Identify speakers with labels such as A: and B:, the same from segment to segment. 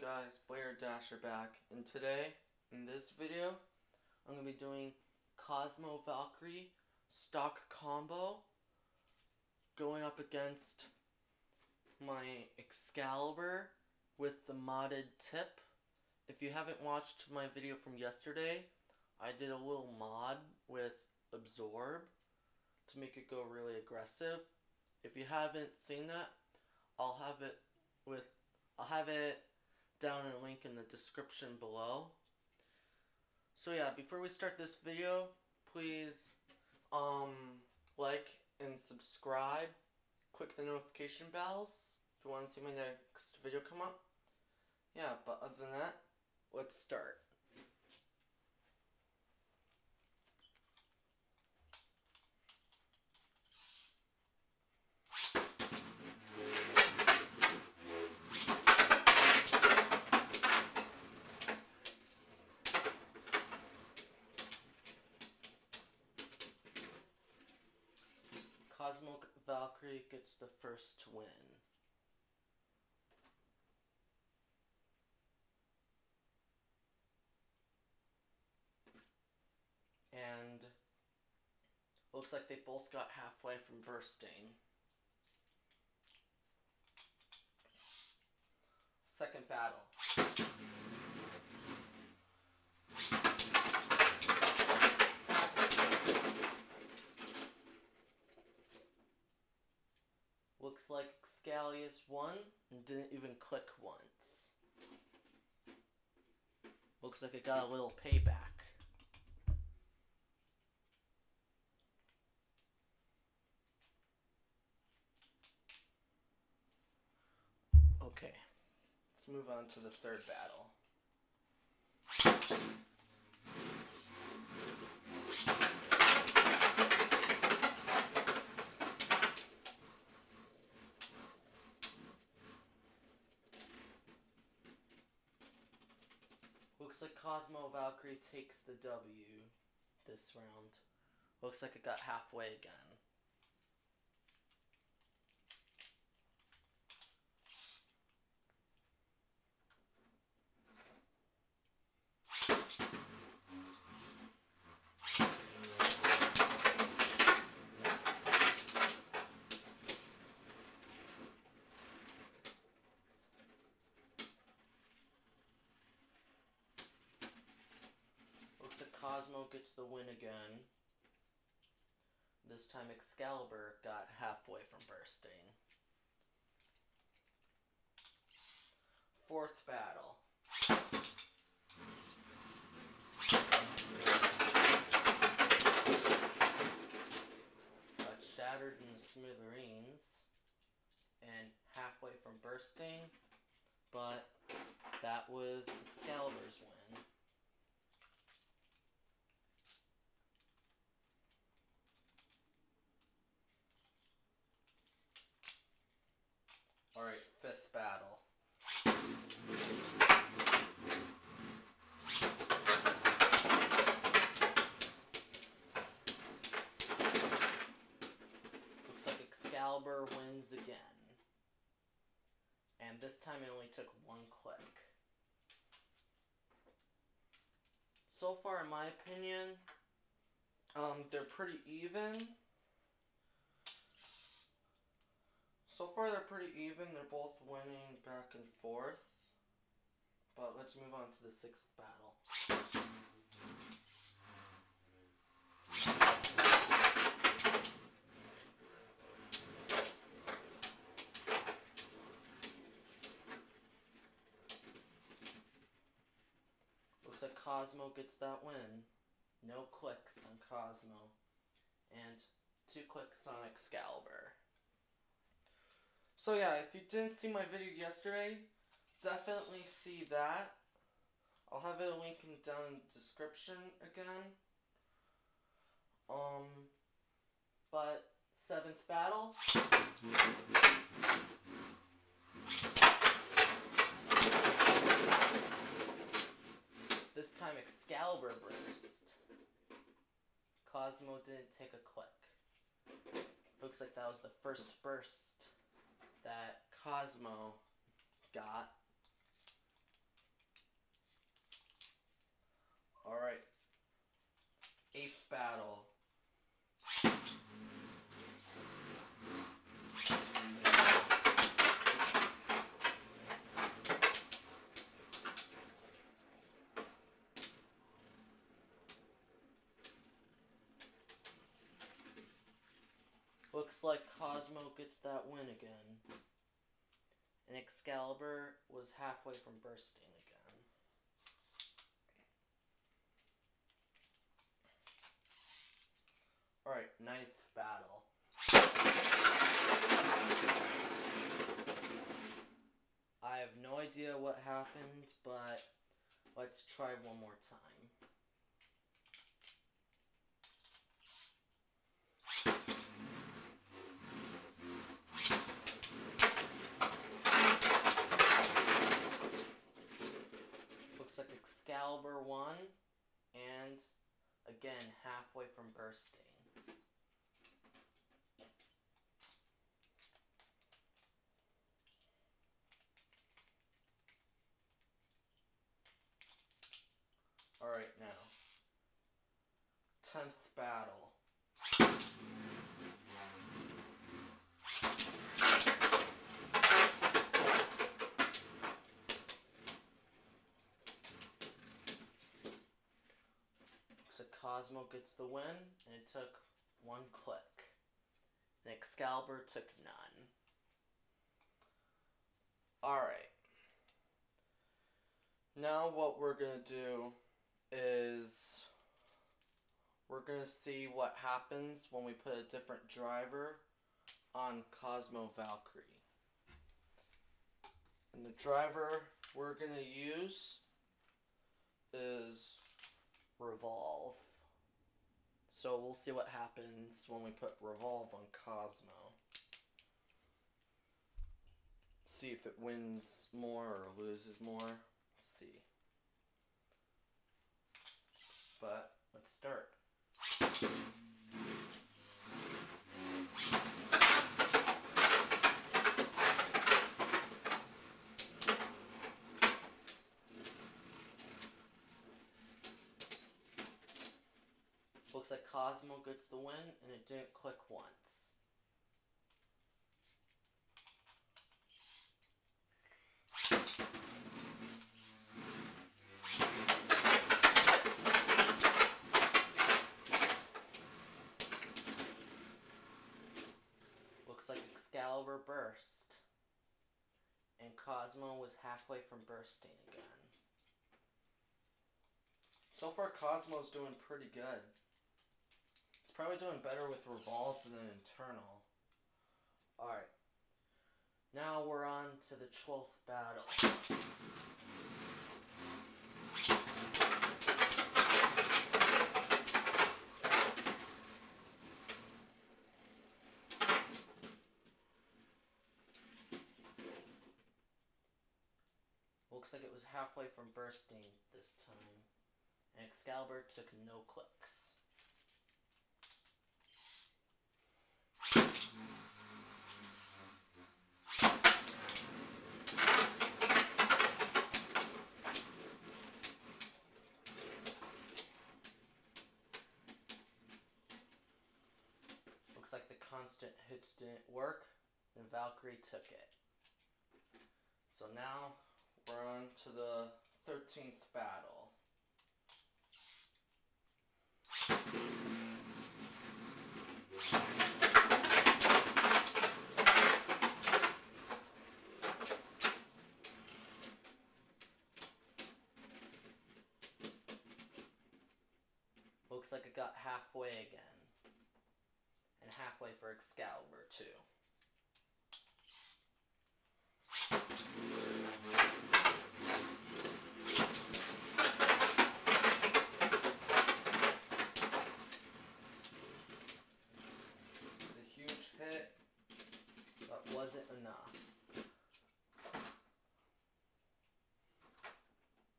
A: Guys, Blader Dasher back, and today, in this video, I'm going to be doing Cosmo Valkyrie stock combo, going up against my Excalibur with the modded tip. If you haven't watched my video from yesterday, I did a little mod with Absorb to make it go really aggressive. If you haven't seen that, I'll have it with I'll have it down a link in the description below. So yeah, before we start this video, please um like and subscribe. Click the notification bells if you want to see my next video come up. Yeah, but other than that, let's start. Cosmo Valkyrie gets the first to win. And looks like they both got halfway from bursting. Second battle. Looks like Xcalius won and didn't even click once. Looks like it got a little payback. Okay, let's move on to the third battle. Looks like Cosmo Valkyrie takes the W this round. Looks like it got halfway again. Looks like Cosmo gets the win again. This time Excalibur got halfway from bursting. Fourth battle. Got shattered in smithereens and halfway from bursting, but that was Excalibur's win. Alright, fifth battle. Looks like Excalibur wins again. This time it only took one click. So far, in my opinion, um, they're pretty even. So far, they're pretty even. They're both winning back and forth. But let's move on to the sixth battle. Looks like Cosmo gets that win. No clicks on Cosmo. And two clicks on Excalibur. So yeah, if you didn't see my video yesterday, definitely see that. I'll have it link in down in the description again. Um, but seventh battle. time Excalibur burst, Cosmo didn't take a click. Looks like that was the first burst that Cosmo got. Alright. Eighth battle. Looks like Cosmo gets that win again. And Excalibur was halfway from bursting again. Alright, ninth battle. I have no idea what happened, but let's try one more time. Looks like Excalibur 1, and again, halfway from bursting. Alright, now. Tenth battle. Cosmo gets the win, and it took one click. And Excalibur took none. Alright. Now what we're gonna do is we're gonna see what happens when we put a different driver on Cosmo Valkyrie. And the driver we're gonna use is Revolve. So we'll see what happens when we put Revolve on Cosmo. See if it wins more or loses more. Let's see. But let's start. Looks like Cosmo gets the win and it didn't click once. Looks like Excalibur burst. And Cosmo was halfway from bursting again. So far, Cosmo's doing pretty good. Probably doing better with Revolve than Eternal. Alright. Now we're on to the 12th battle. Looks like it was halfway from bursting this time. And Excalibur took no clicks. Looks like the constant hits didn't work, and Valkyrie took it. So now we're on to the 13th battle. Looks like it got halfway again. Halfway for Excalibur, too. It's a huge hit, but wasn't enough.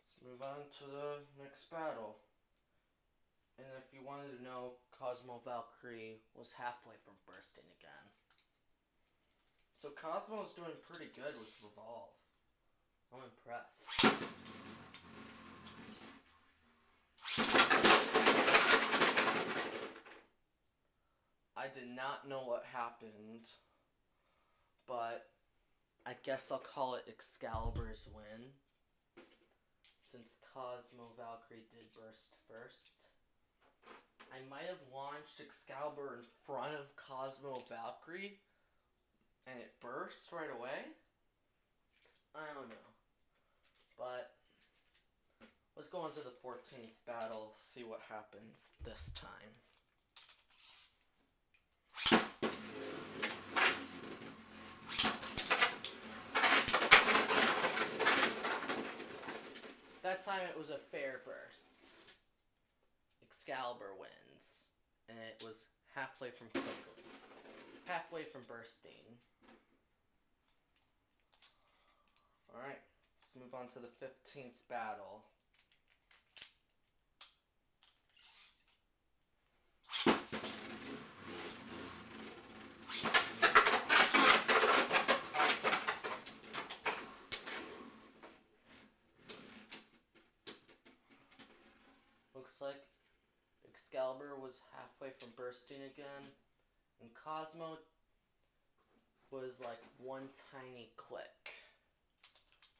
A: Let's move on to the next battle. And if you wanted to know, Cosmo Valkyrie was halfway from bursting again. So Cosmo's doing pretty good with Revolve. I'm impressed. I did not know what happened, but I guess I'll call it Excalibur's win. Since Cosmo Valkyrie did burst first. I might have launched Excalibur in front of Cosmo Valkyrie and it burst right away. I don't know. But let's go on to the 14th battle, see what happens this time. That time it was a fair burst. Excalibur wins. And it was halfway from. Halfway from bursting. Alright, let's move on to the 15th battle. Looks like Excalibur was halfway from bursting again, and Cosmo was like one tiny click.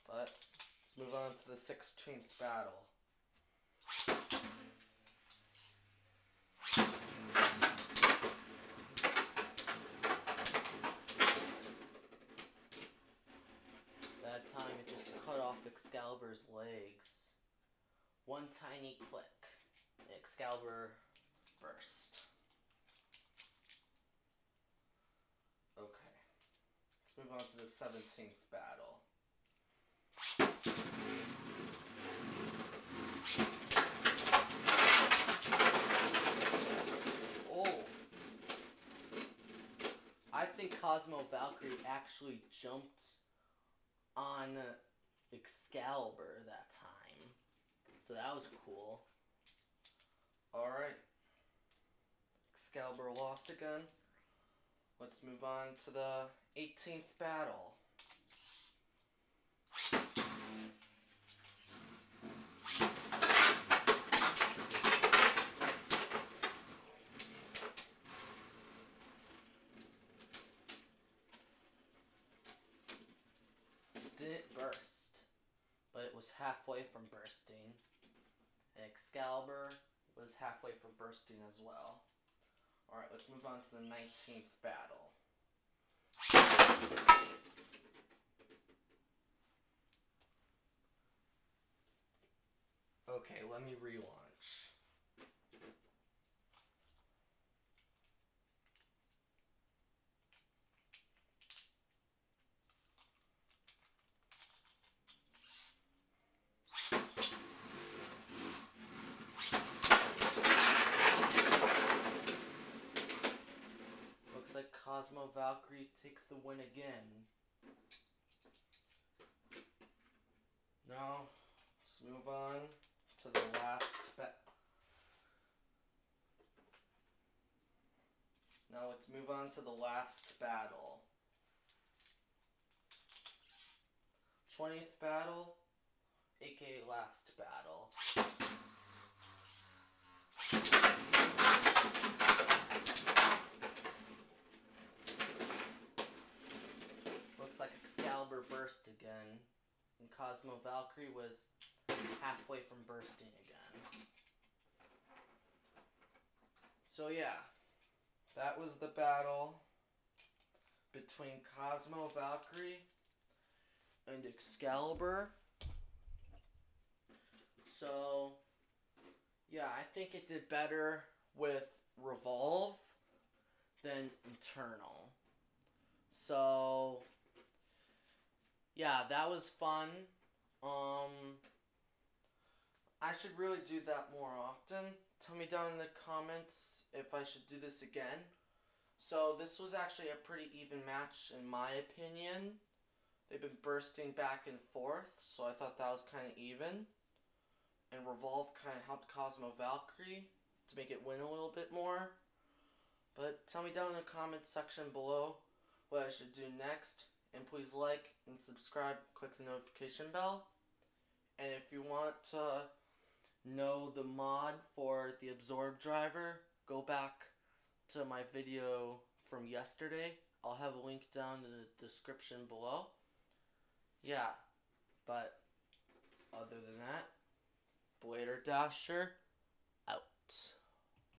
A: But let's move on to the 16th battle. That time it just cut off Excalibur's legs. One tiny click. Excalibur burst. Okay. Let's move on to the 17th battle. Oh. I think Cosmo Valkyrie actually jumped on Excalibur that time. So that was cool. Alright. Excalibur lost again. Let's move on to the 18th battle. Didn't burst, but it was halfway from bursting. And Excalibur was halfway from bursting as well. Alright, let's move on to the 19th battle. Okay, let me relaunch. Looks like Cosmo Valkyrie takes the win again. Now, let's move on to the last bet. Now let's move on to the last battle. 20th battle, aka last battle. Looks like Excalibur again, and Cosmo Valkyrie was halfway from bursting again. So yeah, that was the battle between Cosmo Valkyrie and Excalibur. So yeah, I think it did better with Revolve than Eternal. So yeah, that was fun. Um I should really do that more often. Tell me down in the comments if I should do this again. So this was actually a pretty even match in my opinion. They've been bursting back and forth, so I thought that was kind of even. And Revolve kind of helped Cosmo Valkyrie to make it win a little bit more. But tell me down in the comments section below what I should do next. And please like and subscribe, click the notification bell. And if you want to know the mod for the Absorb driver, go back to my video from yesterday. I'll have a link down in the description below. Yeah, but other than that, Blader Dasher